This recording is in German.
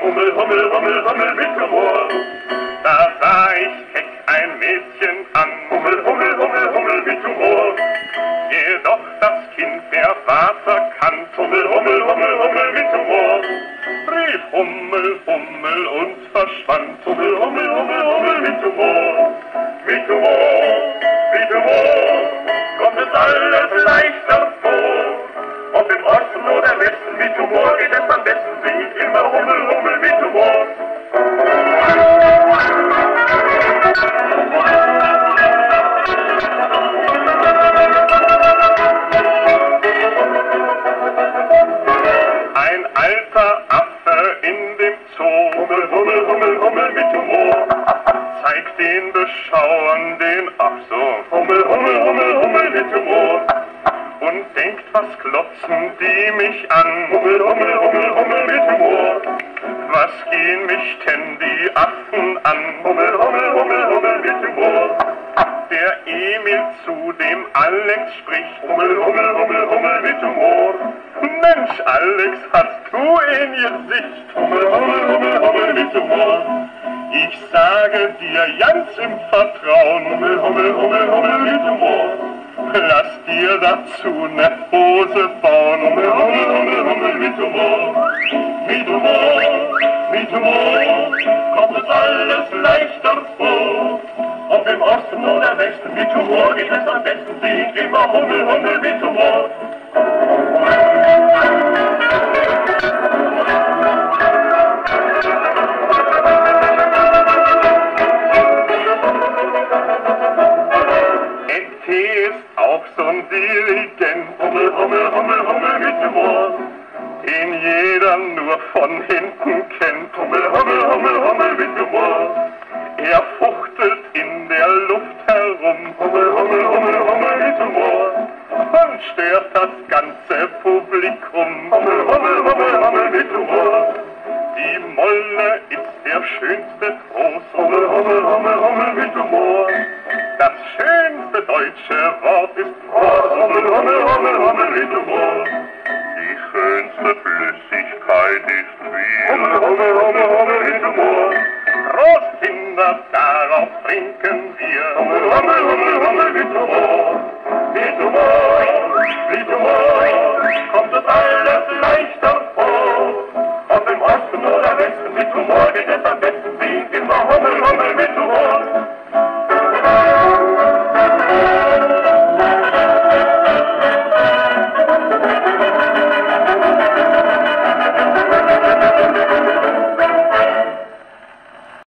Hummel, Hummel, Hummel, Hummel mit Humor. Da sah ich keck ein Mädchen an, Hummel, Hummel, Hummel, Hummel mit Humor. Jedoch das Kind der Vater kann, Hummel, Hummel, Hummel, Hummel mit Humor. Rief Hummel, Hummel und verschwand, Hummel, Hummel, Hummel, Hummel mit Humor. Mit Humor, glotzen die mich an? Hummel, Hummel, Hummel, Hummel mit Humor. Was gehen mich denn die Affen an? Hummel, Hummel, Hummel, Hummel mit Humor. Der Emil zu dem Alex spricht. Hummel, Hummel, Hummel, Hummel mit Humor. Mensch, Alex, hast du in Gesicht? Hummel, Hummel, Hummel, Hummel mit Humor. Ich sage dir ganz im Vertrauen, Hummel, Hummel, Hummel, Hummel mit Humor. Lass dir dazu ne Hose bauen, Hummel, Hummel, Hummel, Hummel mit Humor. Mit Humor, mit Humor, kommt es alles leichter vor. Ob im Osten oder Westen, mit Humor geht es am besten, singt immer Hummel, auch ein Dirigent. Hummel, Hummel, Hummel, Hummel mit Humor. Den jeder nur von hinten kennt. Hummel, Hummel, Hummel, Hummel mit Humor. Er fuchtelt in der Luft herum. Hummel, Hummel, Hummel, Hummel mit Humor. Und stört das ganze Publikum. Hummel, Hummel, Hummel, Hummel mit Humor. Die Molle ist der schönste Trost. Hummel, Hummel, Hummel, Hummel mit Humor. Das schönste deutsche Wort ist Prost. Hummel, Hummel, Hummel, Hummel mit Humor. Die schönste Flüssigkeit ist Bier. Hummel, Hummel, Hummel,